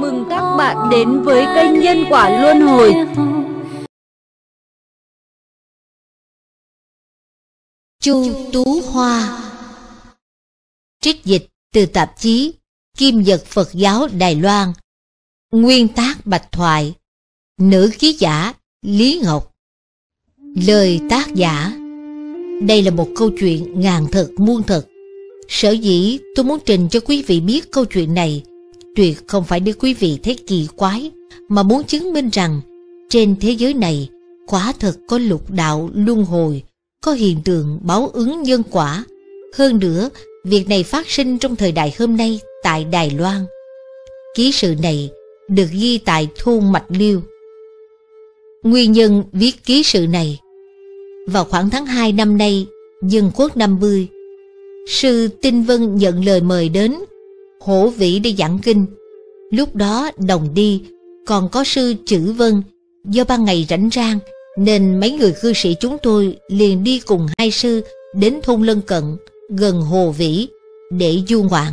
mừng các bạn đến với kênh Nhân Quả Luân Hồi. Chu Tú Hoa. Trích dịch từ tạp chí Kim Nhật Phật giáo Đài Loan. Nguyên tác Bạch Thoại. Nữ ký giả Lý Ngọc. Lời tác giả. Đây là một câu chuyện ngàn thật, muôn thật. Sở dĩ tôi muốn trình cho quý vị biết câu chuyện này Tuyệt không phải để quý vị thấy kỳ quái Mà muốn chứng minh rằng Trên thế giới này Quả thật có lục đạo luân hồi, Có hiện tượng báo ứng nhân quả. Hơn nữa, Việc này phát sinh trong thời đại hôm nay Tại Đài Loan. Ký sự này được ghi tại thôn Mạch Liêu. Nguyên nhân viết ký sự này. Vào khoảng tháng 2 năm nay, Dân quốc 50 Sư Tinh Vân nhận lời mời đến Hổ Vĩ đi giảng kinh. Lúc đó, đồng đi, Còn có sư Chữ Vân. Do ban ngày rảnh rang, Nên mấy người cư sĩ chúng tôi liền đi cùng hai sư Đến thôn lân cận, Gần Hồ Vĩ, Để du ngoạn.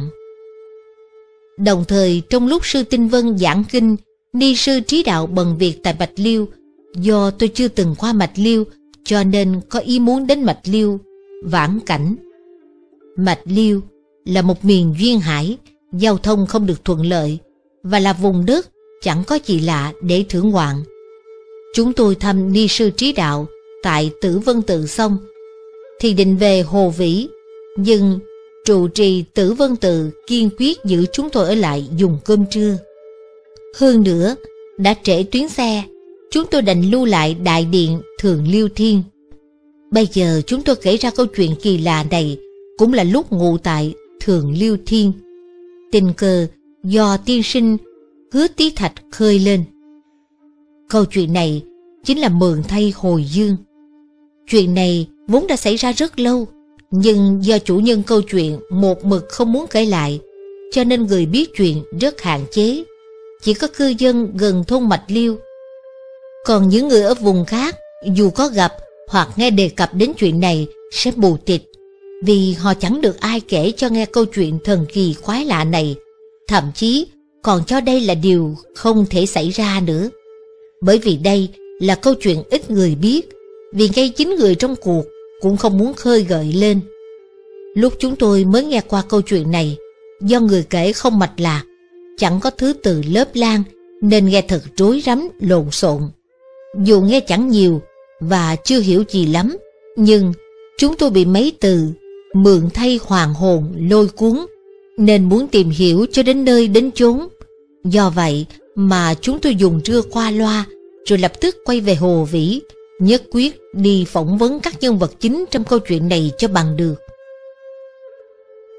Đồng thời, trong lúc sư Tinh Vân giảng kinh, Ni sư trí đạo bần việc tại Bạch Liêu. Do tôi chưa từng qua Mạch Liêu, Cho nên có ý muốn đến Mạch Liêu Vãn cảnh. Mạch Liêu là một miền duyên hải Giao thông không được thuận lợi Và là vùng đất chẳng có gì lạ để thưởng ngoạn Chúng tôi thăm Ni sư trí đạo Tại Tử Vân Tự xong Thì định về Hồ Vĩ Nhưng trụ trì Tử Vân Tự kiên quyết giữ chúng tôi ở lại dùng cơm trưa hơn nữa, đã trễ tuyến xe, chúng tôi đành lưu lại đại điện Thường Liêu Thiên. Bây giờ chúng tôi kể ra câu chuyện kỳ lạ này cũng là lúc ngủ tại Thường Liêu Thiên. Tình cờ do tiên sinh hứa tí thạch khơi lên. Câu chuyện này chính là mượn thay hồi dương. Chuyện này vốn đã xảy ra rất lâu, nhưng do chủ nhân câu chuyện một mực không muốn kể lại, cho nên người biết chuyện rất hạn chế chỉ có cư dân gần thôn Mạch Liêu. Còn những người ở vùng khác, dù có gặp hoặc nghe đề cập đến chuyện này sẽ bù tịch, vì họ chẳng được ai kể cho nghe câu chuyện thần kỳ khoái lạ này, thậm chí còn cho đây là điều không thể xảy ra nữa. Bởi vì đây là câu chuyện ít người biết, vì ngay chính người trong cuộc cũng không muốn khơi gợi lên. Lúc chúng tôi mới nghe qua câu chuyện này, do người kể không mạch lạc, chẳng có thứ từ lớp lan nên nghe thật rối rắm lộn xộn. Dù nghe chẳng nhiều và chưa hiểu gì lắm, nhưng chúng tôi bị mấy từ mượn thay hoàng hồn lôi cuốn nên muốn tìm hiểu cho đến nơi đến chốn. Do vậy mà chúng tôi dùng trưa qua loa rồi lập tức quay về Hồ Vĩ, nhất quyết đi phỏng vấn các nhân vật chính trong câu chuyện này cho bằng được.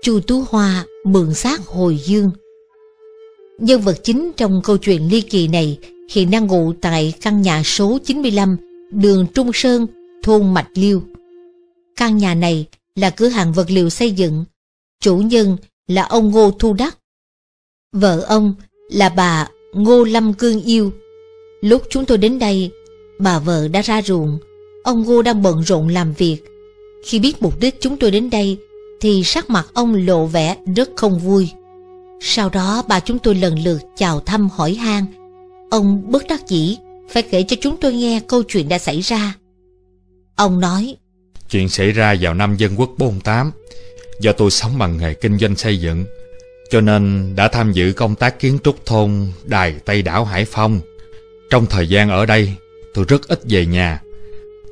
Chu Tú Hoa mượn xác hồi dương Nhân vật chính trong câu chuyện ly kỳ này hiện đang ngụ tại căn nhà số 95, đường Trung Sơn, thôn Mạch Liêu. Căn nhà này là cửa hàng vật liệu xây dựng, chủ nhân là ông Ngô Thu Đắc. Vợ ông là bà Ngô Lâm Cương Yêu. Lúc chúng tôi đến đây, bà vợ đã ra ruộng, ông Ngô đang bận rộn làm việc. Khi biết mục đích chúng tôi đến đây, thì sắc mặt ông lộ vẻ rất không vui. Sau đó bà chúng tôi lần lượt chào thăm hỏi han Ông bất đắc dĩ phải kể cho chúng tôi nghe câu chuyện đã xảy ra. Ông nói Chuyện xảy ra vào năm Dân Quốc 48 Do tôi sống bằng nghề kinh doanh xây dựng, Cho nên đã tham dự công tác kiến trúc thôn Đài Tây Đảo Hải Phong Trong thời gian ở đây, tôi rất ít về nhà.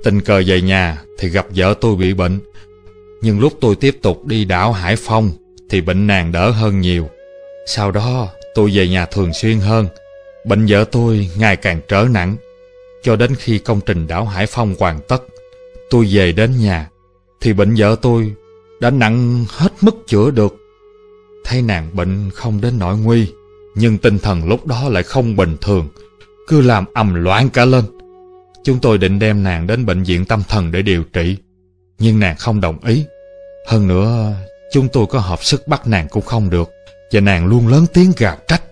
Tình cờ về nhà thì gặp vợ tôi bị bệnh. Nhưng lúc tôi tiếp tục đi đảo Hải Phong Thì bệnh nàng đỡ hơn nhiều. Sau đó, tôi về nhà thường xuyên hơn. Bệnh vợ tôi ngày càng trở nặng. Cho đến khi công trình đảo Hải Phong hoàn tất Tôi về đến nhà, Thì bệnh vợ tôi đã nặng hết mức chữa được. Thấy nàng bệnh không đến nỗi nguy, Nhưng tinh thần lúc đó lại không bình thường, Cứ làm ầm loạn cả lên. Chúng tôi định đem nàng đến bệnh viện tâm thần để điều trị, Nhưng nàng không đồng ý. Hơn nữa, Chúng tôi có hợp sức bắt nàng cũng không được, và nàng luôn lớn tiếng gào trách.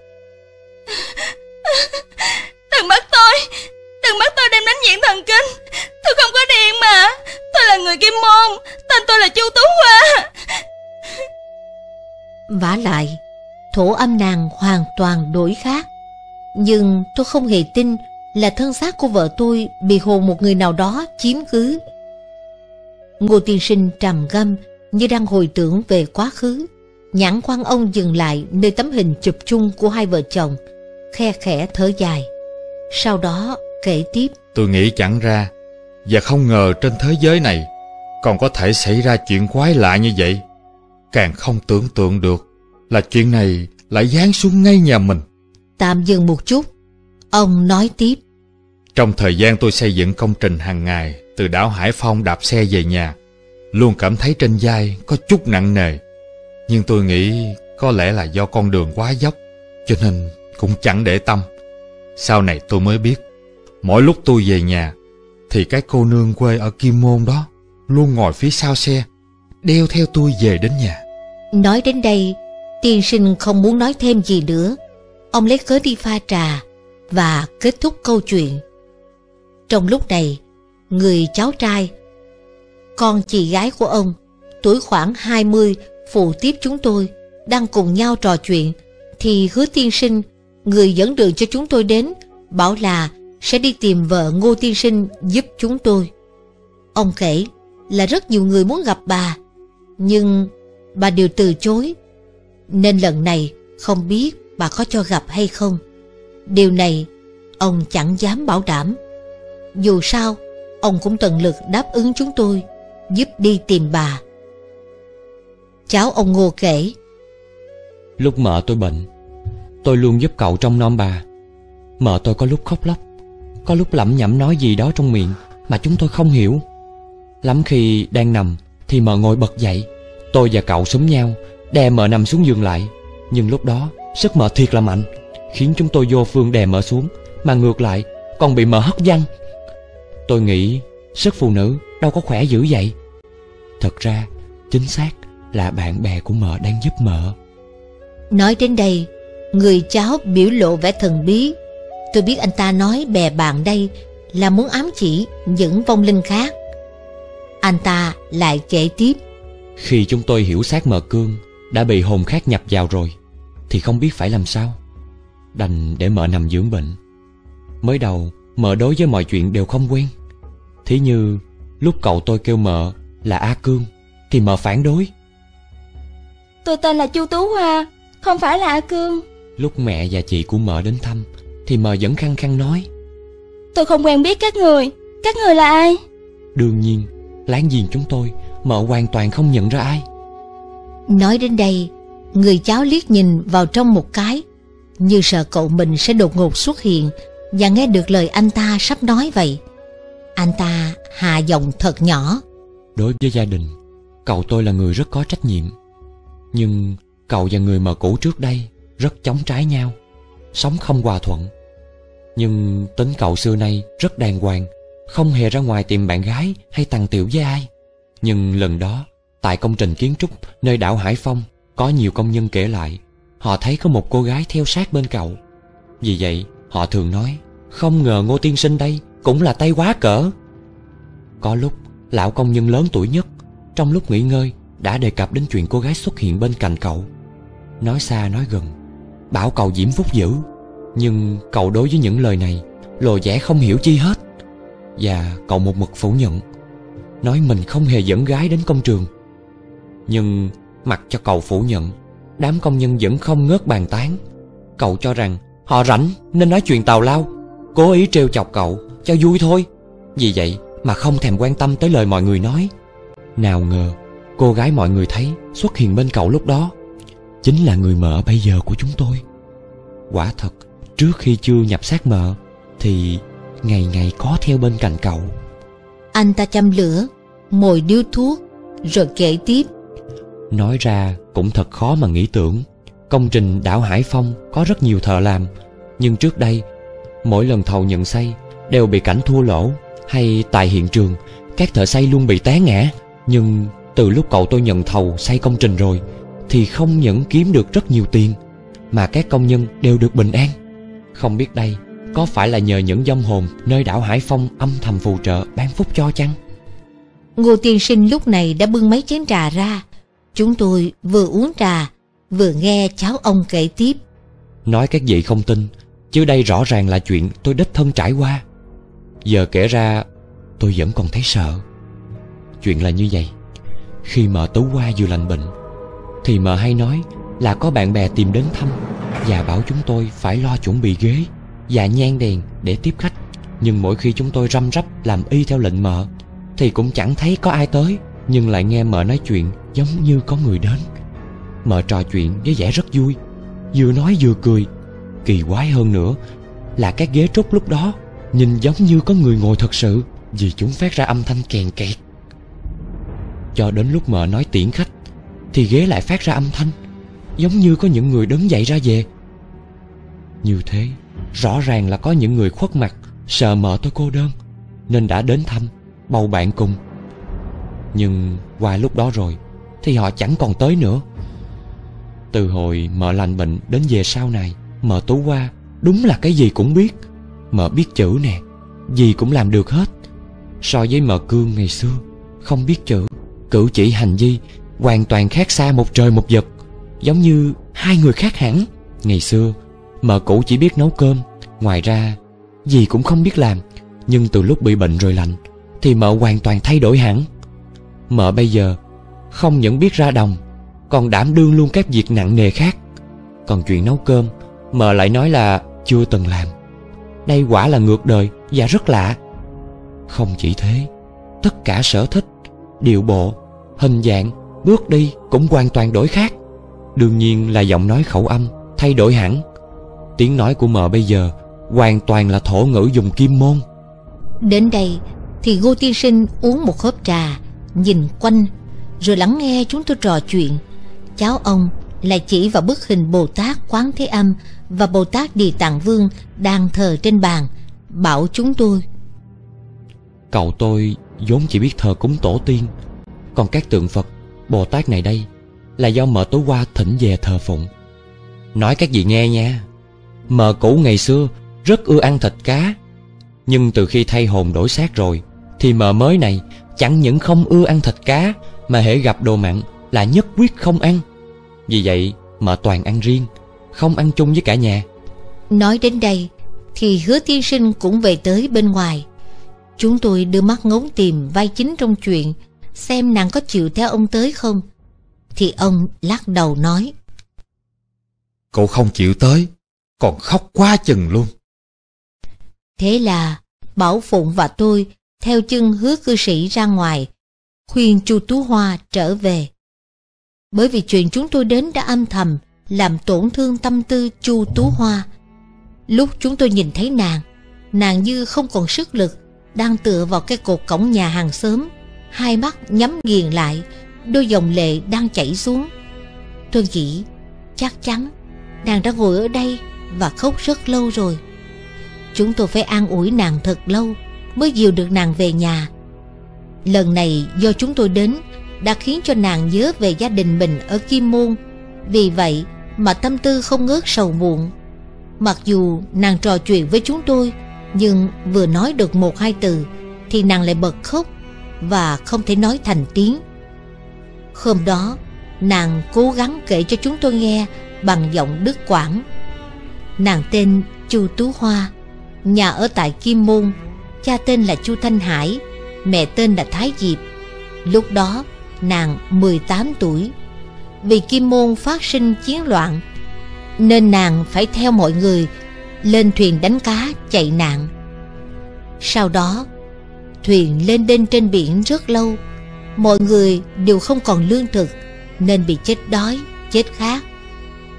Đừng bắt tôi Đừng bắt tôi đem đến viện thần kinh. Tôi không có điện mà Tôi là người Kim Môn Tên tôi là Chu Tú Hoa vả lại thổ âm nàng hoàn toàn đổi khác. Nhưng tôi không hề tin là thân xác của vợ tôi bị hồn một người nào đó chiếm cứ. Ngô tiên sinh trầm ngâm như đang hồi tưởng về quá khứ. Nhãn quan ông dừng lại nơi tấm hình chụp chung của hai vợ chồng, khe khẽ thở dài. Sau đó kể tiếp. Tôi nghĩ chẳng ra và không ngờ trên thế giới này còn có thể xảy ra chuyện quái lạ như vậy. Càng không tưởng tượng được là chuyện này lại giáng xuống ngay nhà mình. Tạm dừng một chút, ông nói tiếp. Trong thời gian tôi xây dựng công trình hàng ngày từ đảo Hải Phong đạp xe về nhà, luôn cảm thấy trên vai có chút nặng nề. Nhưng tôi nghĩ có lẽ là do con đường quá dốc, cho nên cũng chẳng để tâm. Sau này tôi mới biết, mỗi lúc tôi về nhà, thì cái cô nương quê ở Kim Môn đó luôn ngồi phía sau xe, đeo theo tôi về đến nhà. Nói đến đây, tiên sinh không muốn nói thêm gì nữa. Ông lấy cớ đi pha trà và kết thúc câu chuyện. Trong lúc này, người cháu trai, con chị gái của ông, tuổi khoảng 20, phụ tiếp chúng tôi, đang cùng nhau trò chuyện, thì hứa tiên sinh, người dẫn đường cho chúng tôi đến, bảo là sẽ đi tìm vợ Ngô Tiên Sinh giúp chúng tôi. Ông kể là rất nhiều người muốn gặp bà, nhưng bà đều từ chối. Nên lần này không biết bà có cho gặp hay không. Điều này ông chẳng dám bảo đảm. Dù sao, ông cũng tận lực đáp ứng chúng tôi, giúp đi tìm bà. Cháu ông Ngô kể. Lúc mợ tôi bệnh, tôi luôn giúp cậu trong nom bà. Mợ tôi có lúc khóc lóc, có lúc lẩm nhẩm nói gì đó trong miệng mà chúng tôi không hiểu. Lắm khi đang nằm thì mợ ngồi bật dậy, tôi và cậu súng nhau, đè mợ nằm xuống giường lại. Nhưng lúc đó sức mợ thiệt là mạnh, khiến chúng tôi vô phương đè mợ xuống, mà ngược lại còn bị mợ hất văng. Tôi nghĩ sức phụ nữ đâu có khỏe dữ vậy. Thật ra chính xác là bạn bè của mợ đang giúp mợ. Nói đến đây, người cháu biểu lộ vẻ thần bí. Tôi biết anh ta nói bè bạn đây là muốn ám chỉ những vong linh khác. Anh ta lại kể tiếp. Khi chúng tôi hiểu xác mợ cương đã bị hồn khác nhập vào rồi, thì không biết phải làm sao. Đành để mợ nằm dưỡng bệnh. Mới đầu, mợ đối với mọi chuyện đều không quen. Thí như lúc cậu tôi kêu mợ là A Cương, thì mợ phản đối. Tôi tên là Chu Tú Hoa, không phải là A Cương. Lúc mẹ và chị của mợ đến thăm, thì mợ vẫn khăng khăng nói. Tôi không quen biết các người, các người là ai? Đương nhiên, láng giềng chúng tôi, mợ hoàn toàn không nhận ra ai. Nói đến đây, người cháu liếc nhìn vào trong một cái, như sợ cậu mình sẽ đột ngột xuất hiện và nghe được lời anh ta sắp nói vậy. Anh ta hạ giọng thật nhỏ. Đối với gia đình, cậu tôi là người rất có trách nhiệm. Nhưng cậu và người mợ cũ trước đây rất chống trái nhau, sống không hòa thuận. Nhưng tính cậu xưa nay rất đàng hoàng, không hề ra ngoài tìm bạn gái hay tàng tiểu với ai. Nhưng lần đó, tại công trình kiến trúc nơi đảo Hải Phong, có nhiều công nhân kể lại, họ thấy có một cô gái theo sát bên cậu. Vì vậy, họ thường nói, không ngờ Ngô Tiên Sinh đây cũng là tay quá cỡ. Có lúc, lão công nhân lớn tuổi nhất, trong lúc nghỉ ngơi, đã đề cập đến chuyện cô gái xuất hiện bên cạnh cậu. Nói xa nói gần, bảo cậu diễm phúc dữ. Nhưng cậu đối với những lời này, lộ vẻ không hiểu chi hết. Và cậu một mực phủ nhận, nói mình không hề dẫn gái đến công trường. Nhưng mặc cho cậu phủ nhận, đám công nhân vẫn không ngớt bàn tán. Cậu cho rằng họ rảnh nên nói chuyện tào lao, cố ý trêu chọc cậu cho vui thôi. Vì vậy mà không thèm quan tâm tới lời mọi người nói. Nào ngờ, cô gái mọi người thấy xuất hiện bên cậu lúc đó chính là người mợ bây giờ của chúng tôi. Quả thật, trước khi chưa nhập xác mợ thì ngày ngày có theo bên cạnh cậu. Anh ta châm lửa, mồi điếu thuốc, rồi kể tiếp. Nói ra cũng thật khó mà nghĩ tưởng. Công trình đảo Hải Phong có rất nhiều thợ làm, nhưng trước đây, mỗi lần thầu nhận xây đều bị cảnh thua lỗ, hay tại hiện trường, các thợ xây luôn bị té ngã. Nhưng từ lúc cậu tôi nhận thầu xây công trình rồi, thì không những kiếm được rất nhiều tiền, mà các công nhân đều được bình an. Không biết đây có phải là nhờ những dông hồn nơi đảo Hải Phong âm thầm phù trợ ban phúc cho chăng? Ngô tiên sinh lúc này đã bưng mấy chén trà ra. Chúng tôi vừa uống trà, vừa nghe cháu ông kể tiếp. Nói các vị không tin, chứ đây rõ ràng là chuyện tôi đích thân trải qua. Giờ kể ra, tôi vẫn còn thấy sợ. Chuyện là như vậy. Khi mợ Tú Hoa vừa lành bệnh, thì mợ hay nói là có bạn bè tìm đến thăm và bảo chúng tôi phải lo chuẩn bị ghế và nhang đèn để tiếp khách. Nhưng mỗi khi chúng tôi răm rắp làm y theo lệnh mợ, thì cũng chẳng thấy có ai tới, nhưng lại nghe mợ nói chuyện giống như có người đến. Mợ trò chuyện với vẻ rất vui, vừa nói vừa cười. Kỳ quái hơn nữa là các ghế trúc lúc đó nhìn giống như có người ngồi thật sự vì chúng phát ra âm thanh kèn kẹt. Cho đến lúc mợ nói tiễn khách thì ghế lại phát ra âm thanh giống như có những người đứng dậy ra về. Như thế, rõ ràng là có những người khuất mặt sợ mợ tôi cô đơn nên đã đến thăm bầu bạn cùng. Nhưng qua lúc đó rồi thì họ chẳng còn tới nữa. Từ hồi mợ lành bệnh đến về sau này, mợ tú qua đúng là cái gì cũng biết. Mợ biết chữ nè, gì cũng làm được hết. So với mợ cương ngày xưa, không biết chữ, cử chỉ hành vi hoàn toàn khác xa một trời một vực, giống như hai người khác hẳn. Ngày xưa, mợ cũ chỉ biết nấu cơm, ngoài ra gì cũng không biết làm. Nhưng từ lúc bị bệnh rồi lạnh, thì mợ hoàn toàn thay đổi hẳn. Mợ bây giờ không những biết ra đồng, còn đảm đương luôn các việc nặng nề khác. Còn chuyện nấu cơm, mợ lại nói là chưa từng làm. Đây quả là ngược đời và rất lạ. Không chỉ thế, tất cả sở thích, điệu bộ, hình dạng, bước đi cũng hoàn toàn đổi khác. Đương nhiên là giọng nói khẩu âm thay đổi hẳn. Tiếng nói của mợ bây giờ hoàn toàn là thổ ngữ dùng kim môn. Đến đây thì Ngô Tiên Sinh uống một hớp trà, nhìn quanh, rồi lắng nghe chúng tôi trò chuyện. Cháu ông lại chỉ vào bức hình Bồ Tát Quán Thế Âm và Bồ Tát Địa Tạng Vương đang thờ trên bàn, bảo chúng tôi. Cậu tôi vốn chỉ biết thờ cúng tổ tiên, còn các tượng Phật, Bồ Tát này đây là do mợ tối qua thỉnh về thờ phụng. Nói các vị nghe nha, mợ cũ ngày xưa rất ưa ăn thịt cá, nhưng từ khi thay hồn đổi xác rồi, thì mợ mới này chẳng những không ưa ăn thịt cá, mà hễ gặp đồ mặn là nhất quyết không ăn. Vì vậy mợ toàn ăn riêng, không ăn chung với cả nhà. Nói đến đây thì hứa tiên sinh cũng về tới bên ngoài. Chúng tôi đưa mắt ngóng tìm vai chính trong chuyện, xem nàng có chịu theo ông tới không. Thì ông lắc đầu nói. Cậu không chịu tới, còn khóc quá chừng luôn. Thế là Bảo Phụng và tôi theo chân hứa cư sĩ ra ngoài, khuyên Chu Tú Hoa trở về. Bởi vì chuyện chúng tôi đến đã âm thầm làm tổn thương tâm tư Chu Tú Hoa. Lúc chúng tôi nhìn thấy nàng, nàng như không còn sức lực, đang tựa vào cái cột cổng nhà hàng xóm, hai mắt nhắm nghiền lại, đôi dòng lệ đang chảy xuống. Tôi nghĩ chắc chắn nàng đã ngồi ở đây và khóc rất lâu rồi. Chúng tôi phải an ủi nàng thật lâu mới dìu được nàng về nhà. Lần này do chúng tôi đến đã khiến cho nàng nhớ về gia đình mình ở Kim Môn. Vì vậy mà tâm tư không ngớt sầu muộn. Mặc dù nàng trò chuyện với chúng tôi, nhưng vừa nói được một hai từ thì nàng lại bật khóc và không thể nói thành tiếng. Hôm đó, nàng cố gắng kể cho chúng tôi nghe bằng giọng đứt quãng. Nàng tên Chu Tú Hoa, nhà ở tại Kim Môn, cha tên là Chu Thanh Hải, mẹ tên là Thái Diệp. Lúc đó, nàng 18 tuổi. Vì Kim Môn phát sinh chiến loạn, nên nàng phải theo mọi người lên thuyền đánh cá chạy nạn. Sau đó, thuyền lên đên trên biển rất lâu, mọi người đều không còn lương thực nên bị chết đói, chết khát.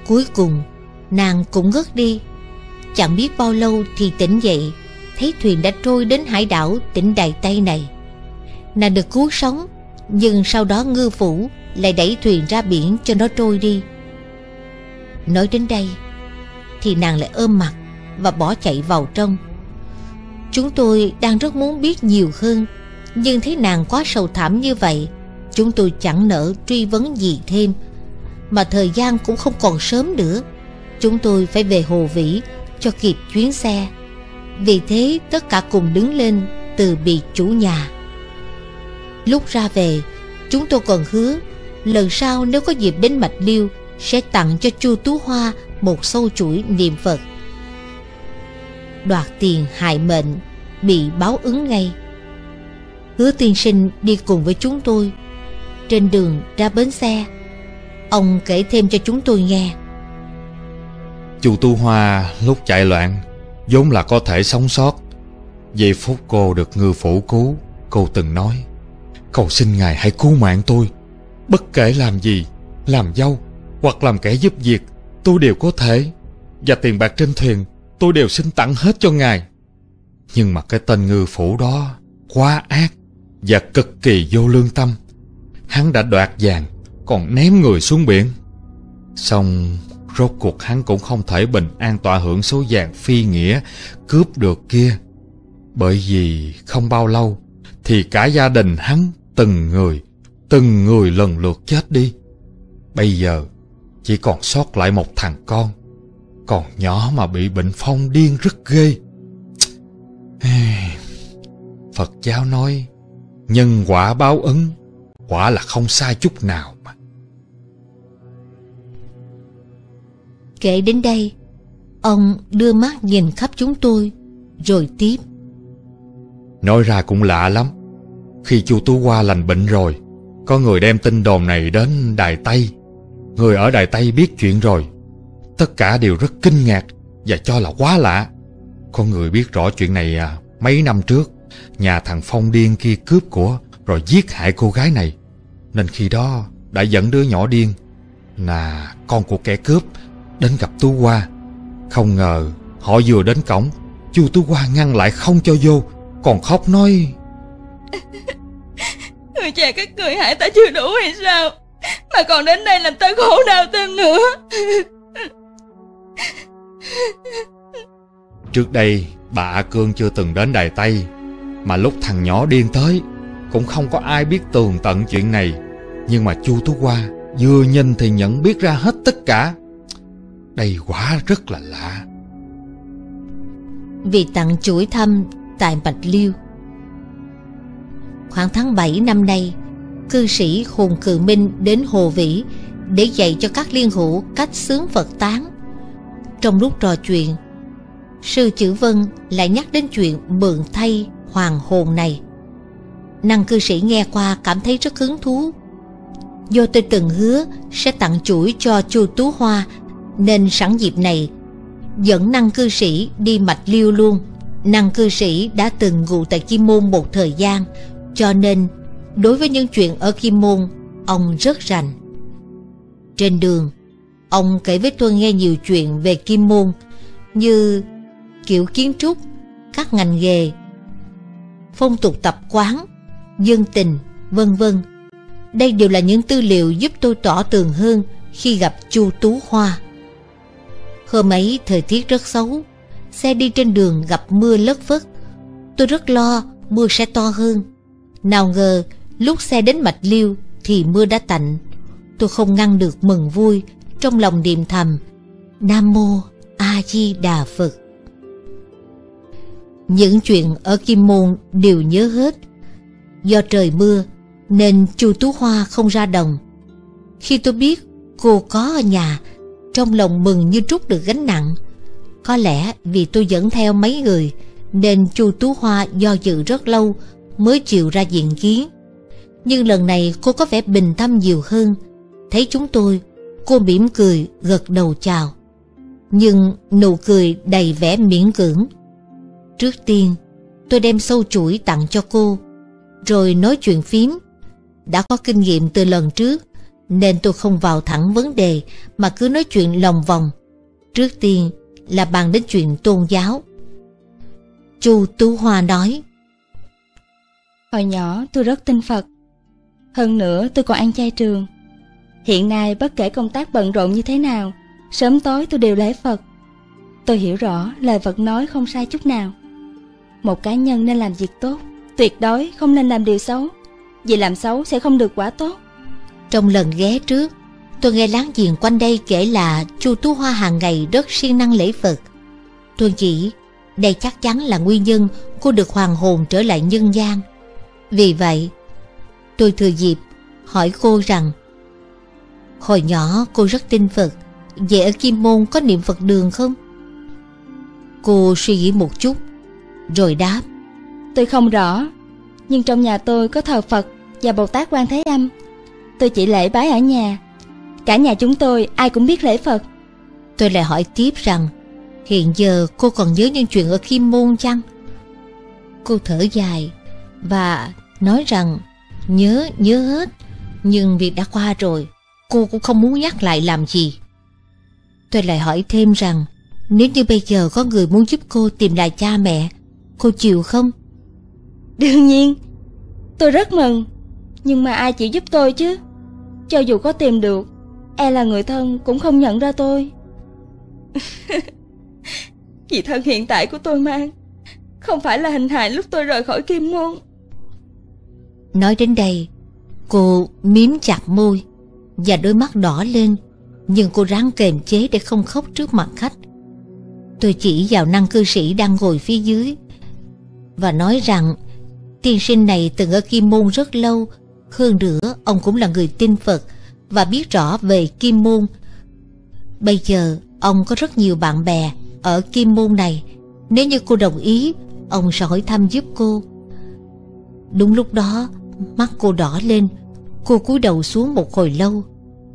Cuối cùng, nàng cũng ngất đi. Chẳng biết bao lâu thì tỉnh dậy, thấy thuyền đã trôi đến hải đảo tỉnh Đài Tây này. Nàng được cứu sống, nhưng sau đó ngư phủ lại đẩy thuyền ra biển cho nó trôi đi. Nói đến đây, thì nàng lại ôm mặt và bỏ chạy vào trong. Chúng tôi đang rất muốn biết nhiều hơn, nhưng thấy nàng quá sầu thảm như vậy, chúng tôi chẳng nỡ truy vấn gì thêm. Mà thời gian cũng không còn sớm nữa, chúng tôi phải về Hồ Vĩ cho kịp chuyến xe. Vì thế tất cả cùng đứng lên từ bị chủ nhà. Lúc ra về, chúng tôi còn hứa lần sau nếu có dịp đến Mạch Liêu sẽ tặng cho Chu Tú Hoa một sâu chuỗi niệm Phật. Đoạt tiền hại mệnh, bị báo ứng ngay. Hứa tiên sinh đi cùng với chúng tôi. Trên đường ra bến xe, ông kể thêm cho chúng tôi nghe. Chu Tu Hoa lúc chạy loạn vốn là có thể sống sót. Giây phút cô được ngư phủ cứu, cô từng nói Cầu xin ngài hãy cứu mạng tôi. Bất kể làm gì, làm dâu hoặc làm kẻ giúp việc, tôi đều có thể. Và tiền bạc trên thuyền tôi đều xin tặng hết cho ngài. Nhưng mà cái tên ngư phủ đó quá ác và cực kỳ vô lương tâm. Hắn đã đoạt vàng, còn ném người xuống biển. Xong, rốt cuộc hắn cũng không thể bình an tọa hưởng số vàng phi nghĩa cướp được kia. Bởi vì không bao lâu thì cả gia đình hắn từng người, từng người lần lượt chết đi. Bây giờ chỉ còn sót lại một thằng con, còn nhỏ mà bị bệnh phong điên rất ghê. Phật giáo nói nhân quả báo ứng quả là không sai chút nào mà. Kể đến đây, ông đưa mắt nhìn khắp chúng tôi, rồi tiếp. Nói ra cũng lạ lắm. Khi chu Tú Hoa lành bệnh rồi, có người đem tin đồn này đến Đài Tây. Người ở Đài Tây biết chuyện rồi. Tất cả đều rất kinh ngạc và cho là quá lạ. Có người biết rõ chuyện này à, mấy năm trước, nhà thằng Phong điên kia cướp của rồi giết hại cô gái này. Nên khi đó đã dẫn đứa nhỏ điên là con của kẻ cướp đến gặp Tú Hoa. Không ngờ họ vừa đến cổng, chu Tú Hoa ngăn lại không cho vô, còn khóc nói Người cha các người hại ta chưa đủ hay sao Mà còn đến đây làm ta khổ đau thêm nữa Trước đây bà A Cương chưa từng đến Đài Tây mà lúc thằng nhỏ điên tới, Cũng không có ai biết tường tận chuyện này. Nhưng mà chu Tú Hoa Vừa nhìn thì nhận biết ra hết tất cả. Đây quả rất là lạ. Vì tặng chuỗi thăm tại Bạch Liêu. Khoảng tháng 7 năm nay, Cư sĩ Hùng Cự Minh đến Hồ Vĩ Để dạy cho các liên hữu cách sướng Phật tán. Trong lúc trò chuyện, Sư Chữ Vân lại nhắc đến chuyện mượn thay hoàng hồn này. Năng cư sĩ nghe qua cảm thấy rất hứng thú. Do tôi từng hứa sẽ tặng chuỗi cho chu Tú Hoa, Nên sẵn dịp này, Dẫn năng cư sĩ đi mạch liêu luôn. Năng cư sĩ đã từng ngụ tại Kim Môn một thời gian, Cho nên đối với những chuyện ở Kim Môn, Ông rất rành. Trên đường, Ông kể với tôi nghe nhiều chuyện về Kim Môn, Như kiểu kiến trúc, Các ngành nghề Phong tục tập quán, Dân tình, vân vân. Đây đều là những tư liệu giúp tôi tỏ tường hơn Khi gặp Chu Tú Hoa. Hôm ấy thời tiết rất xấu, Xe đi trên đường gặp mưa lất phất. Tôi rất lo mưa sẽ to hơn. Nào ngờ, lúc xe đến Mạch Liêu Thì mưa đã tạnh. Tôi không ngăn được mừng vui Trong lòng điềm thầm. Nam Mô A Di Đà Phật. Những chuyện ở Kim Môn đều nhớ hết. Do trời mưa, Nên chu Tú Hoa không ra đồng. Khi tôi biết cô có ở nhà, Trong lòng mừng như trút được gánh nặng. Có lẽ vì tôi dẫn theo mấy người, Nên chu Tú Hoa do dự rất lâu Mới chịu ra diện kiến Nhưng lần này cô có vẻ bình tâm nhiều hơn. Thấy chúng tôi, Cô mỉm cười gật đầu chào. Nhưng nụ cười đầy vẻ miễn cưỡng. Trước tiên tôi đem sâu chuỗi tặng cho cô Rồi nói chuyện phím Đã có kinh nghiệm từ lần trước Nên tôi không vào thẳng vấn đề Mà cứ nói chuyện lòng vòng Trước tiên là bàn đến chuyện tôn giáo. Chu Tú Hoa nói Hồi nhỏ tôi rất tin Phật. Hơn nữa tôi còn ăn chay trường. Hiện nay bất kể công tác bận rộn như thế nào, sớm tối tôi đều lễ Phật. Tôi hiểu rõ lời Phật nói không sai chút nào. Một cá nhân nên làm việc tốt, tuyệt đối không nên làm điều xấu. Vì làm xấu sẽ không được quả tốt. Trong lần ghé trước, Tôi nghe láng giềng quanh đây kể là Chu Tú Hoa hàng ngày rất siêng năng lễ Phật. Tôi nghĩ đây chắc chắn là nguyên nhân cô được hoàng hồn trở lại nhân gian. Vì vậy, tôi thừa dịp hỏi cô rằng Hồi nhỏ cô rất tin Phật Vậy ở Kim Môn có niệm Phật đường không? Cô suy nghĩ một chút rồi đáp. Tôi không rõ Nhưng trong nhà tôi có thờ Phật Và Bồ Tát Quan Thế Âm. Tôi chỉ lễ bái ở nhà. Cả nhà chúng tôi ai cũng biết lễ Phật. Tôi lại hỏi tiếp rằng Hiện giờ cô còn nhớ những chuyện ở Kim Môn chăng? Cô thở dài Và nói rằng Nhớ, nhớ hết Nhưng việc đã qua rồi Cô cũng không muốn nhắc lại làm gì. Tôi lại hỏi thêm rằng Nếu như bây giờ có người muốn giúp cô tìm lại cha mẹ Cô chịu không? Đương nhiên Tôi rất mừng. Nhưng mà ai chịu giúp tôi chứ? Cho dù có tìm được E là người thân cũng không nhận ra tôi. Vì thân hiện tại của tôi mang Không phải là hình hài lúc tôi rời khỏi kim môn. Nói đến đây Cô miếm chặt môi Và đôi mắt đỏ lên Nhưng cô ráng kềm chế để không khóc trước mặt khách. Tôi chỉ vào năng cư sĩ đang ngồi phía dưới và nói rằng, Tiên sinh này từng ở Kim Môn rất lâu, Hơn nữa ông cũng là người tin Phật Và biết rõ về Kim Môn. Bây giờ ông có rất nhiều bạn bè Ở Kim Môn này, Nếu như cô đồng ý, Ông sẽ hỏi thăm giúp cô. Đúng lúc đó, Mắt cô đỏ lên, Cô cúi đầu xuống một hồi lâu.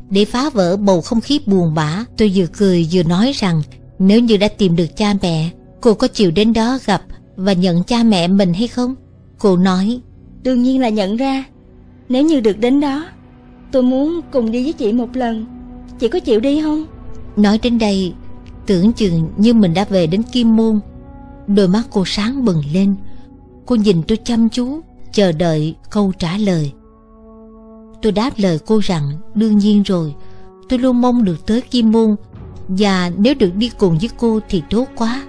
Để phá vỡ bầu không khí buồn bã, Tôi vừa cười vừa nói rằng, Nếu như đã tìm được cha mẹ, Cô có chịu đến đó gặp và nhận cha mẹ mình hay không? Cô nói. Đương nhiên là nhận ra. Nếu như được đến đó Tôi muốn cùng đi với chị một lần. Chị có chịu đi không? Nói đến đây Tưởng chừng như mình đã về đến Kim Môn. Đôi mắt cô sáng bừng lên. Cô nhìn tôi chăm chú Chờ đợi câu trả lời. Tôi đáp lời cô rằng Đương nhiên rồi Tôi luôn mong được tới Kim Môn. Và nếu được đi cùng với cô thì tốt quá.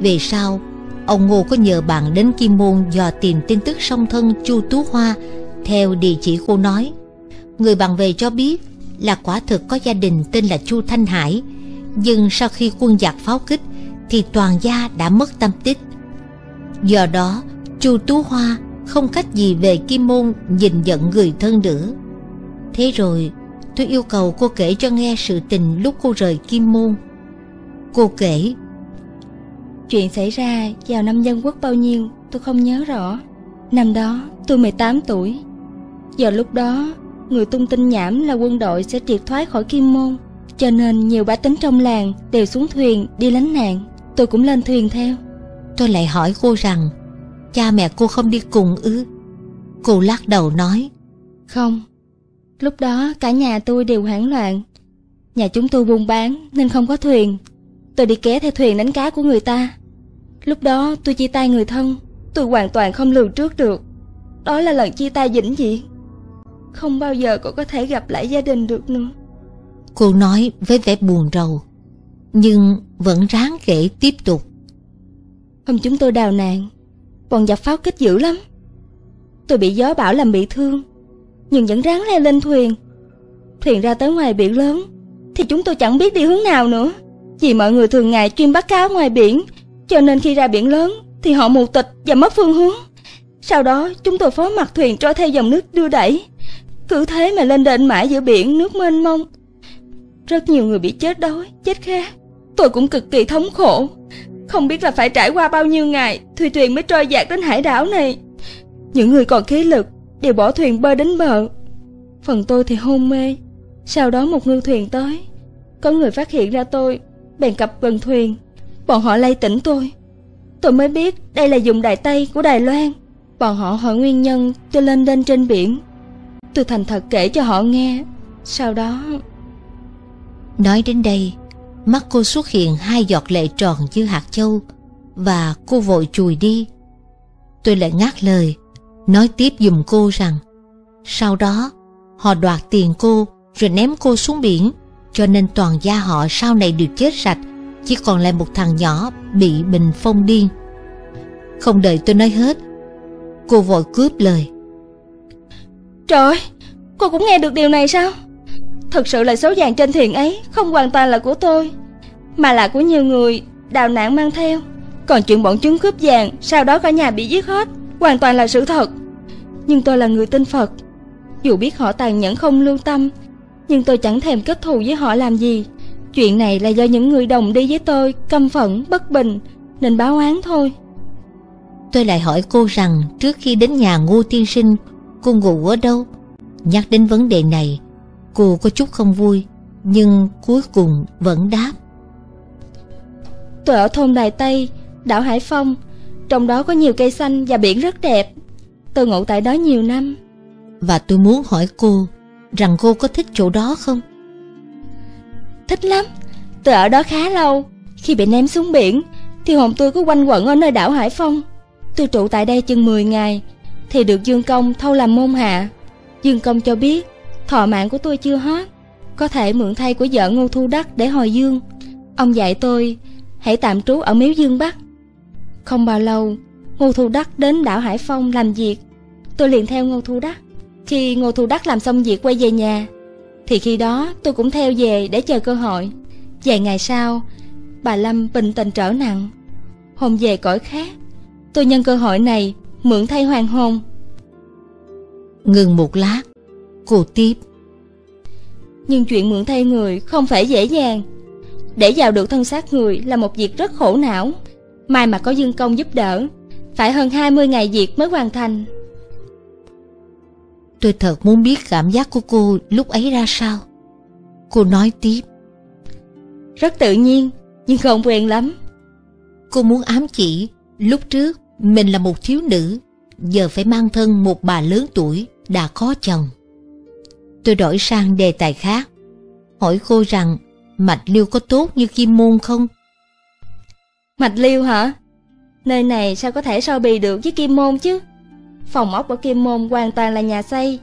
Về sau Ông Ngô có nhờ bạn đến Kim Môn dò tìm tin tức song thân Chu Tú Hoa theo địa chỉ cô nói. Người bạn về cho biết là quả thực có gia đình tên là Chu Thanh Hải, nhưng sau khi quân giặc pháo kích thì toàn gia đã mất tâm tích. Do đó, Chu Tú Hoa không cách gì về Kim Môn nhìn giận người thân nữa. Thế rồi, tôi yêu cầu cô kể cho nghe sự tình lúc cô rời Kim Môn. Cô kể Chuyện xảy ra vào năm dân quốc bao nhiêu tôi không nhớ rõ. Năm đó tôi 18 tuổi. Vào lúc đó, người tung tin nhảm là quân đội sẽ triệt thoái khỏi Kim Môn. Cho nên nhiều bá tính trong làng đều xuống thuyền đi lánh nạn. Tôi cũng lên thuyền theo. Tôi lại hỏi cô rằng cha mẹ cô không đi cùng ư? Cô lắc đầu nói Không. Lúc đó cả nhà tôi đều hoảng loạn. Nhà chúng tôi buôn bán nên không có thuyền. Tôi đi ké theo thuyền đánh cá của người ta. Lúc đó tôi chia tay người thân Tôi hoàn toàn không lường trước được. Đó là lần chia tay vĩnh viễn. Không bao giờ còn có thể gặp lại gia đình được nữa. Cô nói với vẻ buồn rầu Nhưng vẫn ráng kể tiếp tục. Hôm chúng tôi đào nạn Bọn giặc pháo kích dữ lắm. Tôi bị gió bão làm bị thương Nhưng vẫn ráng leo lên thuyền. Thuyền ra tới ngoài biển lớn Thì chúng tôi chẳng biết đi hướng nào nữa. Vì mọi người thường ngày chuyên bắt cá ngoài biển cho nên khi ra biển lớn Thì họ mù tịch và mất phương hướng. Sau đó chúng tôi phó mặt thuyền trôi theo dòng nước đưa đẩy. Cứ thế mà lên đền mãi giữa biển nước mênh mông. Rất nhiều người bị chết đói, chết khát Tôi cũng cực kỳ thống khổ. Không biết là phải trải qua bao nhiêu ngày Thủy thuyền mới trôi dạt đến hải đảo này. Những người còn khí lực Đều bỏ thuyền bơi đến bờ. Phần tôi thì hôn mê. Sau đó một ngư thuyền tới. Có người phát hiện ra tôi Bèn cập gần thuyền. Bọn họ lay tỉnh tôi. Tôi mới biết đây là dùng Đài Tây của Đài Loan. Bọn họ hỏi nguyên nhân tôi lên đên trên biển. Tôi thành thật kể cho họ nghe. Sau đó, Nói đến đây, Mắt cô xuất hiện hai giọt lệ tròn như hạt châu Và cô vội chùi đi. Tôi lại ngắt lời, Nói tiếp dùm cô rằng, Sau đó, Họ đoạt tiền cô Rồi ném cô xuống biển, Cho nên toàn gia họ sau này đều chết sạch chỉ còn lại một thằng nhỏ bị bình phong điên Không đợi tôi nói hết, Cô vội cướp lời. Trời Cô cũng nghe được điều này sao? Thật sự là số vàng trên thuyền ấy Không hoàn toàn là của tôi, Mà là của nhiều người đào nạn mang theo. Còn chuyện bọn chúng cướp vàng, Sau đó cả nhà bị giết hết, Hoàn toàn là sự thật. Nhưng tôi là người tin Phật. Dù biết họ tàn nhẫn không lương tâm, Nhưng tôi chẳng thèm kết thù với họ làm gì. Chuyện này là do những người đồng đi với tôi Căm phẫn, bất bình Nên báo án thôi Tôi lại hỏi cô rằng trước khi đến nhà Ngô Tiên Sinh, cô ngủ ở đâu? Nhắc đến vấn đề này, cô có chút không vui, nhưng cuối cùng vẫn đáp. Tôi ở thôn Đài Tây, đảo Hải Phong, trong đó có nhiều cây xanh và biển rất đẹp. Tôi ngủ tại đó nhiều năm. Và tôi muốn hỏi cô rằng cô có thích chỗ đó không? Thích lắm, tôi ở đó khá lâu. Khi bị ném xuống biển, thì hồn tôi cứ quanh quẩn ở nơi đảo Hải Phong. Tôi trụ tại đây chừng 10 ngày Thì được Dương Công thâu làm môn hạ. Dương Công cho biết Thọ mạng của tôi chưa hết. Có thể mượn thay của vợ Ngô Thu Đắc để hồi dương. Ông dạy tôi Hãy tạm trú ở Miếu Dương Bắc. Không bao lâu Ngô Thu Đắc đến đảo Hải Phong làm việc. Tôi liền theo Ngô Thu Đắc. Khi Ngô Thu Đắc làm xong việc quay về nhà thì khi đó tôi cũng theo về để chờ cơ hội. Vài ngày sau Bà Lâm bệnh tình trở nặng. Hồn về cõi khác Tôi nhân cơ hội này mượn thay hoàng hôn. Ngừng một lát Cô tiếp. Nhưng chuyện mượn thay người không phải dễ dàng. Để vào được thân xác người là một việc rất khổ não. Mai mà có dương công giúp đỡ Phải hơn 20 ngày việc mới hoàn thành Tôi thật muốn biết cảm giác của cô lúc ấy ra sao Cô nói tiếp Rất tự nhiên Nhưng không quen lắm Cô muốn ám chỉ Lúc trước mình là một thiếu nữ, giờ phải mang thân một bà lớn tuổi đã có chồng. Tôi đổi sang đề tài khác, hỏi cô rằng mạch liêu có tốt như kim môn không? Mạch liêu hả? Nơi này sao có thể so bì được với kim môn chứ? Phòng ốc ở kim môn hoàn toàn là nhà xây.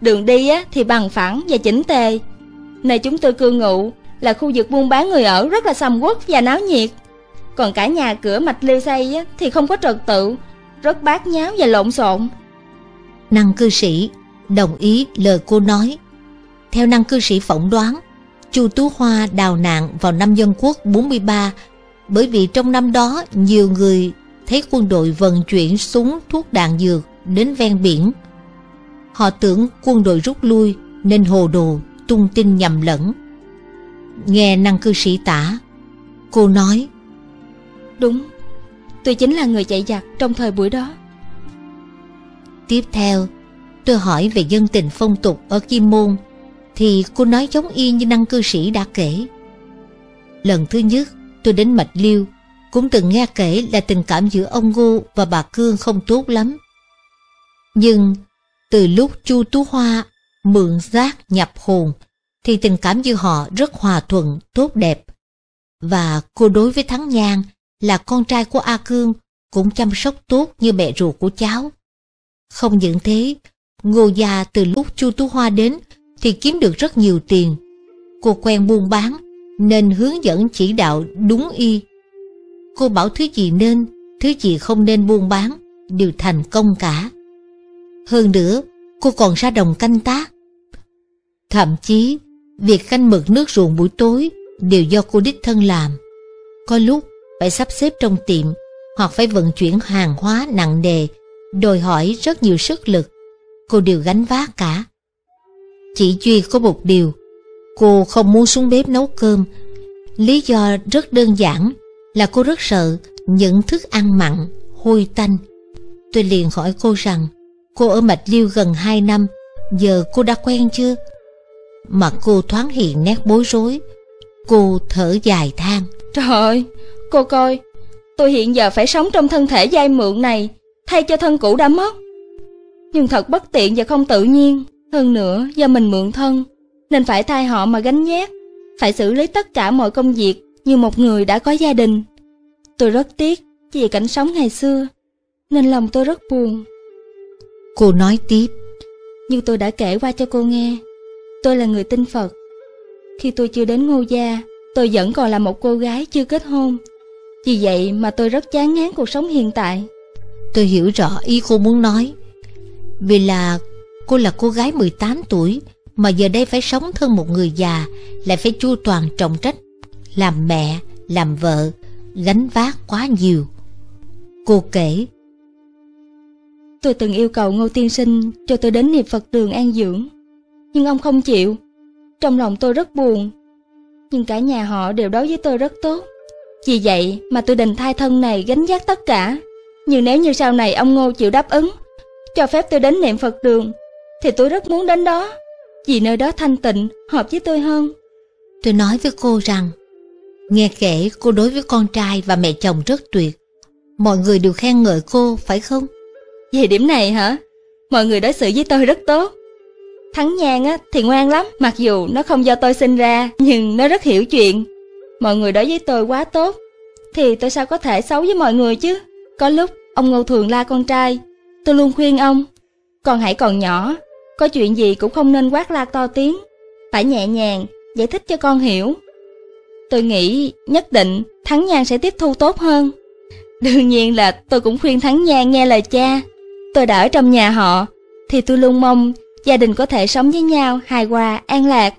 Đường đi á thì bằng phẳng và chỉnh tề. Nơi chúng tôi cư ngụ là khu vực buôn bán người ở rất là sầm uất và náo nhiệt. Còn cả nhà cửa mạch liêu xây á, thì không có trật tự, rất bát nháo và lộn xộn. Năng cư sĩ đồng ý lời cô nói. Theo năng cư sĩ phỏng đoán, Chu Tú Hoa đào nạn vào năm Dân Quốc 43 bởi vì trong năm đó nhiều người thấy quân đội vận chuyển súng thuốc đạn dược đến ven biển. Họ tưởng quân đội rút lui nên hồ đồ tung tin nhầm lẫn. Nghe năng cư sĩ tả, cô nói Đúng, tôi chính là người chạy giặc trong thời buổi đó. Tiếp theo, tôi hỏi về dân tình phong tục ở Kim Môn, thì cô nói giống y như năng cư sĩ đã kể. Lần thứ nhất, tôi đến Mạch Liêu, cũng từng nghe kể là tình cảm giữa ông Ngô và bà Cương không tốt lắm. Nhưng từ lúc Chu Tú Hoa mượn giác nhập hồn, thì tình cảm giữa họ rất hòa thuận, tốt đẹp. Và cô đối với Thắng Nhan là con trai của A Cương cũng chăm sóc tốt như mẹ ruột của cháu. Không những thế, Ngô Gia từ lúc Chu Tú Hoa đến thì kiếm được rất nhiều tiền. Cô quen buôn bán nên hướng dẫn chỉ đạo đúng y. Cô bảo thứ gì nên, thứ gì không nên buôn bán đều thành công cả. Hơn nữa, cô còn ra đồng canh tác. Thậm chí, việc canh mực nước ruộng buổi tối đều do cô đích thân làm. Có lúc phải sắp xếp trong tiệm hoặc phải vận chuyển hàng hóa nặng nề, đòi hỏi rất nhiều sức lực. Cô đều gánh vác cả. Chỉ duy có một điều, cô không muốn xuống bếp nấu cơm. Lý do rất đơn giản là cô rất sợ những thức ăn mặn, hôi tanh. Tôi liền hỏi cô rằng, cô ở Mạch Liêu gần 2 năm, giờ cô đã quen chưa? Mà cô thoáng hiện nét bối rối. Cô thở dài than. Trời ơi, Cô coi, tôi hiện giờ phải sống trong thân thể dai mượn này, thay cho thân cũ đã mất. Nhưng thật bất tiện và không tự nhiên. Hơn nữa, do mình mượn thân, nên phải thay họ mà gánh nhét, phải xử lý tất cả mọi công việc như một người đã có gia đình. Tôi rất tiếc vì cảnh sống ngày xưa, nên lòng tôi rất buồn. Cô nói tiếp. Như tôi đã kể qua cho cô nghe, tôi là người tin Phật. Khi tôi chưa đến ngô gia, tôi vẫn còn là một cô gái chưa kết hôn, vì vậy mà tôi rất chán ngán cuộc sống hiện tại. Tôi hiểu rõ ý cô muốn nói. Vì là cô là cô gái 18 tuổi mà giờ đây phải sống thân một người già, lại phải chu toàn trọng trách, làm mẹ, làm vợ, gánh vác quá nhiều. Cô kể. Tôi từng yêu cầu Ngô Tiên Sinh cho tôi đến niệm Phật đường an dưỡng, nhưng ông không chịu. trong lòng tôi rất buồn. Nhưng cả nhà họ đều đối với tôi rất tốt. Vì vậy mà tôi định thai thân này gánh vác tất cả. Nhưng nếu như sau này ông Ngô chịu đáp ứng, cho phép tôi đến niệm Phật đường, thì tôi rất muốn đến đó. Vì nơi đó thanh tịnh, hợp với tôi hơn. Tôi nói với cô rằng, nghe kể cô đối với con trai và mẹ chồng rất tuyệt. Mọi người đều khen ngợi cô, phải không? Về điểm này hả? Mọi người đối xử với tôi rất tốt. Thắng Nhan á thì ngoan lắm, mặc dù nó không do tôi sinh ra, nhưng nó rất hiểu chuyện. Mọi người đối với tôi quá tốt, thì tôi sao có thể xấu với mọi người chứ? Có lúc ông Ngô thường la con trai, tôi luôn khuyên ông, con hãy còn nhỏ, có chuyện gì cũng không nên quát la to tiếng, phải nhẹ nhàng giải thích cho con hiểu. Tôi nghĩ nhất định Thắng Nhan sẽ tiếp thu tốt hơn. Đương nhiên là tôi cũng khuyên Thắng Nhan nghe lời cha. Tôi đã ở trong nhà họ, thì tôi luôn mong gia đình có thể sống với nhau hài hòa, an lạc.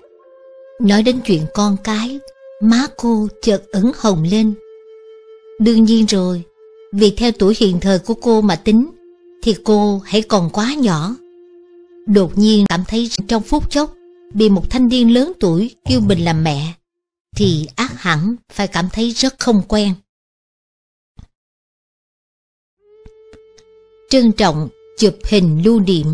Nói đến chuyện con cái, má cô chợt ửng hồng lên. Đương nhiên rồi, vì theo tuổi hiện thời của cô mà tính, thì cô hãy còn quá nhỏ. Đột nhiên cảm thấy trong phút chốc bị một thanh niên lớn tuổi kêu mình là mẹ, thì ác hẳn phải cảm thấy rất không quen. Trân trọng chụp hình lưu niệm.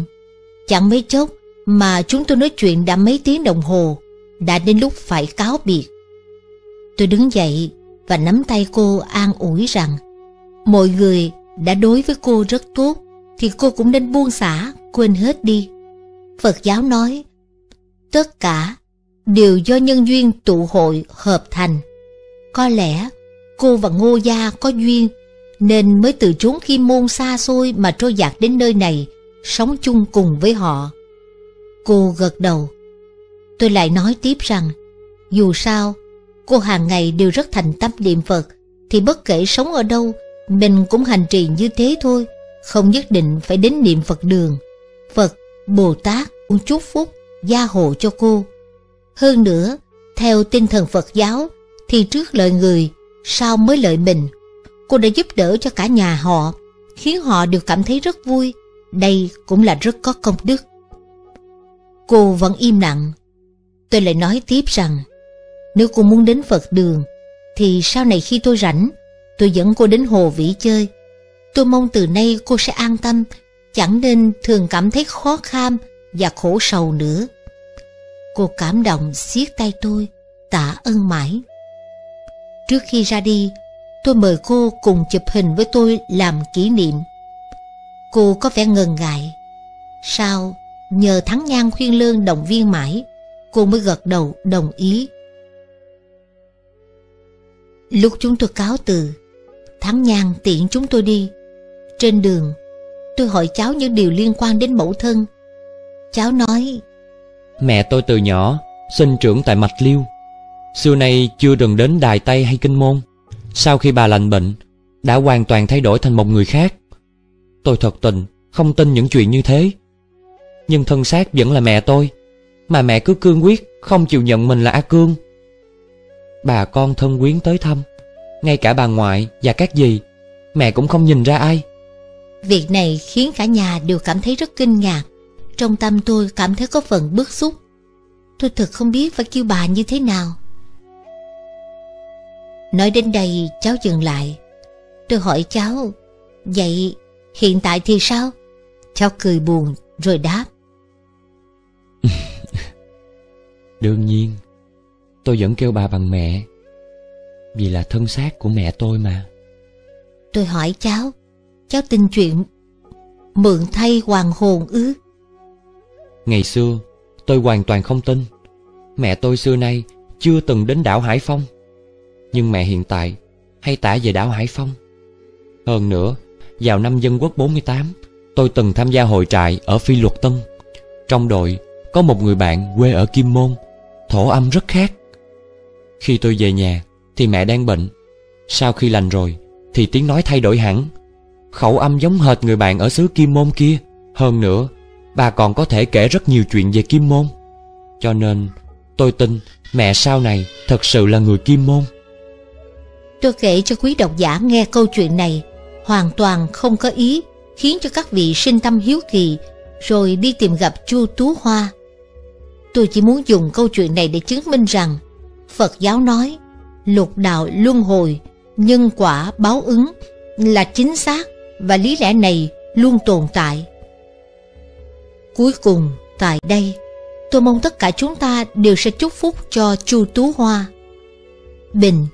Chẳng mấy chốc mà chúng tôi nói chuyện đã mấy tiếng đồng hồ, đã đến lúc phải cáo biệt. Tôi đứng dậy và nắm tay cô an ủi rằng mọi người đã đối với cô rất tốt thì cô cũng nên buông xả, quên hết đi. Phật giáo nói tất cả đều do nhân duyên tụ hội hợp thành. Có lẽ cô và Ngô Gia có duyên nên mới từ chốn khi môn xa xôi mà trôi dạt đến nơi này, sống chung cùng với họ. Cô gật đầu. Tôi lại nói tiếp rằng, dù sao, cô hàng ngày đều rất thành tâm niệm Phật, thì bất kể sống ở đâu, mình cũng hành trì như thế thôi, không nhất định phải đến niệm Phật đường. Phật, Bồ Tát cũng chúc phúc, gia hộ cho cô. Hơn nữa, theo tinh thần Phật giáo, thì trước lợi người, sau mới lợi mình. Cô đã giúp đỡ cho cả nhà họ, khiến họ đều cảm thấy rất vui. Đây cũng là rất có công đức. Cô vẫn im lặng. Tôi lại nói tiếp rằng, nếu cô muốn đến Phật đường, thì sau này khi tôi rảnh, tôi dẫn cô đến Hồ Vĩ chơi. Tôi mong từ nay cô sẽ an tâm, chẳng nên thường cảm thấy khó kham và khổ sầu nữa. Cô cảm động siết tay tôi, tạ ơn mãi. Trước khi ra đi, tôi mời cô cùng chụp hình với tôi làm kỷ niệm. Cô có vẻ ngần ngại. Sao nhờ Thắng Nhan khuyên lương động viên mãi, cô mới gật đầu đồng ý. Lúc chúng tôi cáo từ, Thắng Nhan tiện chúng tôi đi. Trên đường, tôi hỏi cháu những điều liên quan đến mẫu thân. Cháu nói, Mẹ tôi từ nhỏ, sinh trưởng tại Mạch Liêu. Xưa nay chưa từng đến Đài Tây hay Kinh Môn. Sau khi bà lành bệnh, đã hoàn toàn thay đổi thành một người khác. Tôi thật tình không tin những chuyện như thế. Nhưng thân xác vẫn là mẹ tôi, mà mẹ cứ cương quyết không chịu nhận mình là A Cương. Bà con thân quyến tới thăm, ngay cả bà ngoại và các dì, mẹ cũng không nhìn ra ai. Việc này khiến cả nhà đều cảm thấy rất kinh ngạc. Trong tâm tôi cảm thấy có phần bức xúc. Tôi thật không biết phải kêu bà như thế nào. Nói đến đây cháu dừng lại. Tôi hỏi cháu, vậy hiện tại thì sao? Cháu cười buồn rồi đáp. Đương nhiên, tôi vẫn kêu bà bằng mẹ. Vì là thân xác của mẹ tôi mà. Tôi hỏi cháu, cháu tin chuyện mượn thay hoàng hồn ư? Ngày xưa, tôi hoàn toàn không tin. Mẹ tôi xưa nay chưa từng đến đảo Hải Phong. Nhưng mẹ hiện tại hay tả về đảo Hải Phong. Hơn nữa, vào năm Dân Quốc 48, tôi từng tham gia hội trại ở Phi Luật Tân. Trong đội có một người bạn quê ở Kim Môn, thổ âm rất khác. Khi tôi về nhà thì mẹ đang bệnh. Sau khi lành rồi thì tiếng nói thay đổi hẳn. Khẩu âm giống hệt người bạn ở xứ Kim Môn kia. Hơn nữa, bà còn có thể kể rất nhiều chuyện về Kim Môn. Cho nên, tôi tin mẹ sau này thật sự là người Kim Môn. Tôi kể cho quý độc giả nghe câu chuyện này hoàn toàn không có ý khiến cho các vị sinh tâm hiếu kỳ rồi đi tìm gặp Chu Tú Hoa. Tôi chỉ muốn dùng câu chuyện này để chứng minh rằng Phật giáo nói lục đạo luân hồi, nhân quả báo ứng là chính xác và lý lẽ này luôn tồn tại. Cuối cùng, tại đây, tôi mong tất cả chúng ta đều sẽ chúc phúc cho Chu Tú Hoa. Bình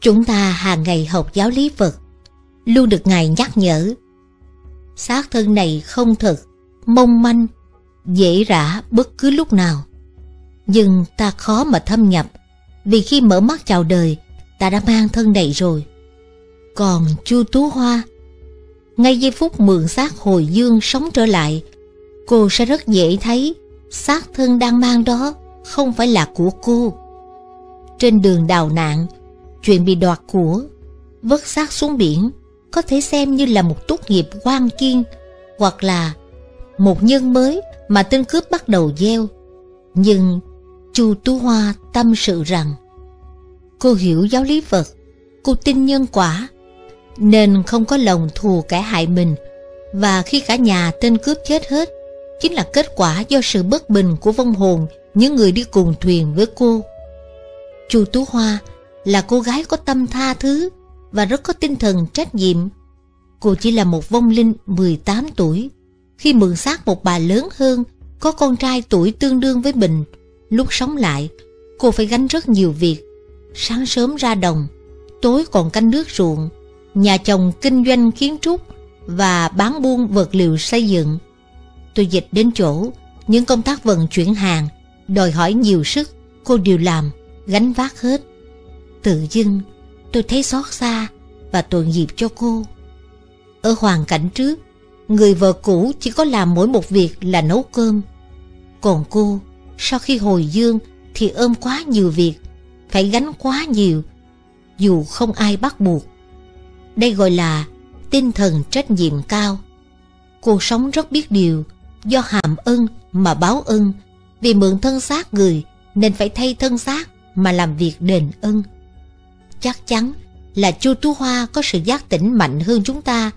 Chúng ta hàng ngày học giáo lý Phật, luôn được Ngài nhắc nhở. Xác thân này không thật, mong manh, dễ rã bất cứ lúc nào. Nhưng ta khó mà thâm nhập, vì khi mở mắt chào đời, ta đã mang thân này rồi. Còn Chu Tú Hoa, ngay giây phút mượn xác hồi dương sống trở lại, cô sẽ rất dễ thấy xác thân đang mang đó không phải là của cô. Trên đường đào nạn, chuyện bị đoạt của, vứt xác xuống biển có thể xem như là một tốt nghiệp quan kiên hoặc là một nhân mới mà tên cướp bắt đầu gieo. Nhưng Chu Tú Hoa tâm sự rằng cô hiểu giáo lý Phật, cô tin nhân quả, nên không có lòng thù kẻ hại mình. Và khi cả nhà tên cướp chết hết, chính là kết quả do sự bất bình của vong hồn những người đi cùng thuyền với cô. Chu Tú Hoa là cô gái có tâm tha thứ và rất có tinh thần trách nhiệm. Cô chỉ là một vong linh 18 tuổi. Khi mượn xác một bà lớn hơn, có con trai tuổi tương đương với mình, lúc sống lại, cô phải gánh rất nhiều việc. Sáng sớm ra đồng, tối còn canh nước ruộng, nhà chồng kinh doanh kiến trúc và bán buôn vật liệu xây dựng. Tôi dịch đến chỗ, những công tác vận chuyển hàng, đòi hỏi nhiều sức, cô đều làm, gánh vác hết. Tự dưng, tôi thấy xót xa và tội nghiệp cho cô. Ở hoàn cảnh trước, người vợ cũ chỉ có làm mỗi một việc là nấu cơm. Còn cô, sau khi hồi dương thì ôm quá nhiều việc, phải gánh quá nhiều, dù không ai bắt buộc. Đây gọi là tinh thần trách nhiệm cao. cuộc sống rất biết điều, do hàm ân mà báo ân, vì mượn thân xác người nên phải thay thân xác mà làm việc đền ân. Chắc chắn là Chu Tú Hoa có sự giác tỉnh mạnh hơn chúng ta,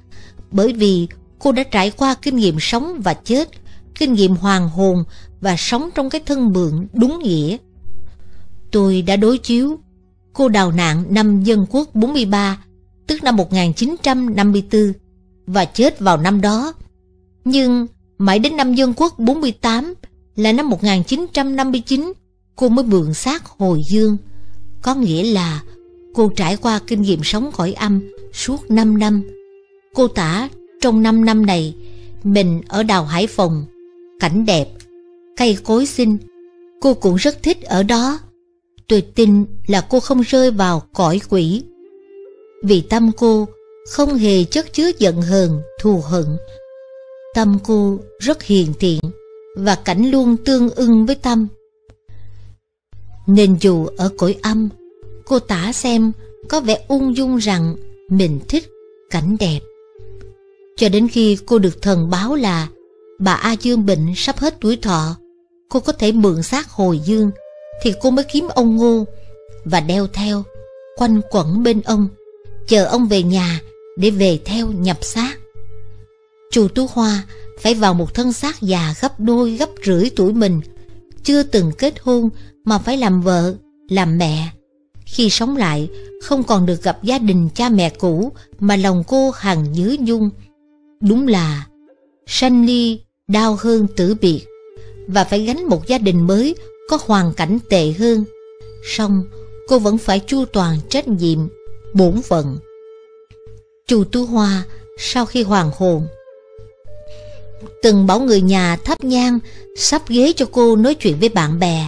bởi vì cô đã trải qua kinh nghiệm sống và chết, kinh nghiệm hoàng hồn và sống trong cái thân mượn đúng nghĩa. Tôi đã đối chiếu cô đào nạn năm Dân Quốc 43, tức năm 1954, và chết vào năm đó. Nhưng mãi đến năm Dân Quốc 48 là năm 1959, cô mới mượn xác hồi dương. Có nghĩa là cô trải qua kinh nghiệm sống cõi âm suốt 5 năm. Cô tả trong 5 năm này, mình ở đào Hải Phòng, cảnh đẹp, cây cối xinh, cô cũng rất thích ở đó. Tôi tin là cô không rơi vào cõi quỷ. Vì tâm cô không hề chất chứa giận hờn, thù hận. Tâm cô rất hiền thiện và cảnh luôn tương ưng với tâm. Nên dù ở cõi âm, cô tả xem có vẻ ung dung rằng mình thích cảnh đẹp. Cho đến khi cô được thần báo là bà A Dương bệnh sắp hết tuổi thọ, cô có thể mượn xác hồi dương, thì cô mới kiếm ông Ngô và đeo theo, quanh quẩn bên ông, chờ ông về nhà để về theo nhập xác. Chu Tú Hoa phải vào một thân xác già gấp đôi gấp rưỡi tuổi mình, chưa từng kết hôn mà phải làm vợ, làm mẹ. Khi sống lại, không còn được gặp gia đình cha mẹ cũ mà lòng cô hằng nhớ nhung. Đúng là sanh ly đau hơn tử biệt và phải gánh một gia đình mới có hoàn cảnh tệ hơn. Song cô vẫn phải chu toàn trách nhiệm, bổn phận. Chu Tú Hoa sau khi hoàng hồn từng bảo người nhà thắp nhang sắp ghế cho cô nói chuyện với bạn bè.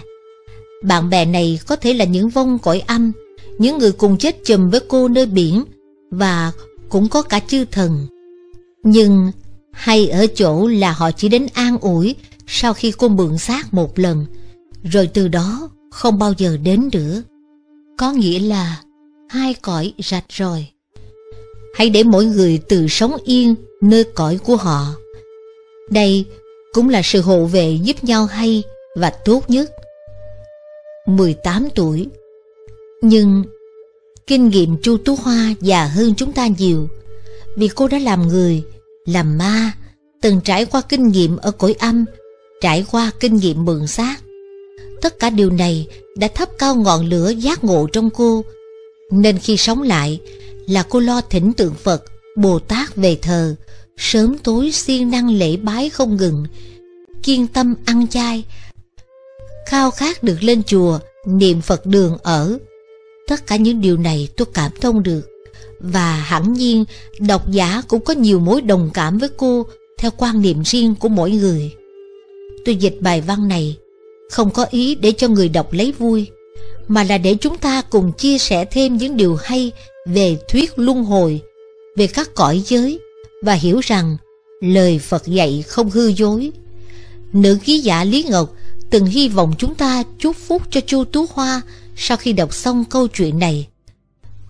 Bạn bè này có thể là những vong cõi âm, những người cùng chết chùm với cô nơi biển và cũng có cả chư thần. Nhưng hay ở chỗ là họ chỉ đến an ủi sau khi cô mượn xác một lần, rồi từ đó không bao giờ đến nữa. Có nghĩa là hai cõi rạch rồi. Hãy để mỗi người tự sống yên nơi cõi của họ. Đây cũng là sự hộ vệ giúp nhau hay và tốt nhất. 18 tuổi Nhưng kinh nghiệm Chu Tú Hoa già hơn chúng ta nhiều vì cô đã làm người, làm ma, từng trải qua kinh nghiệm ở cõi âm trải qua kinh nghiệm mượn xác. Tất cả điều này đã thắp cao ngọn lửa giác ngộ trong cô, nên khi sống lại là cô lo thỉnh tượng Phật, Bồ Tát về thờ, sớm tối siêng năng lễ bái không ngừng, kiên tâm ăn chay, khao khát được lên chùa, niệm Phật đường ở. Tất cả những điều này tôi cảm thông được, và hẳn nhiên độc giả cũng có nhiều mối đồng cảm với cô theo quan niệm riêng của mỗi người. Tôi dịch bài văn này không có ý để cho người đọc lấy vui, mà là để chúng ta cùng chia sẻ thêm những điều hay về thuyết luân hồi, về các cõi giới và hiểu rằng lời Phật dạy không hư dối. Nữ ký giả Lý Ngọc từng hy vọng chúng ta chúc phúc cho Chu Tú Hoa sau khi đọc xong câu chuyện này.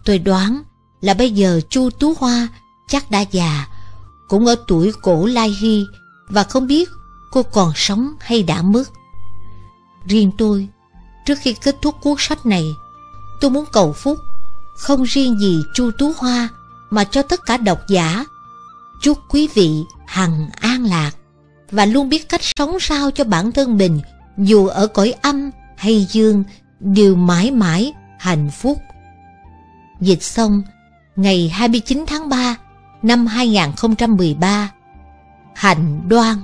Tôi đoán là bây giờ Chu Tú Hoa chắc đã già, cũng ở tuổi cổ Lai Hy và không biết cô còn sống hay đã mất. Riêng tôi, trước khi kết thúc cuốn sách này, tôi muốn cầu phúc không riêng gì Chu Tú Hoa mà cho tất cả độc giả. Chúc quý vị hằng an lạc và luôn biết cách sống sao cho bản thân mình dù ở cõi âm hay dương đều mãi mãi hạnh phúc. Dịch xong ngày 29 tháng 3 năm 2013 Hạnh đoan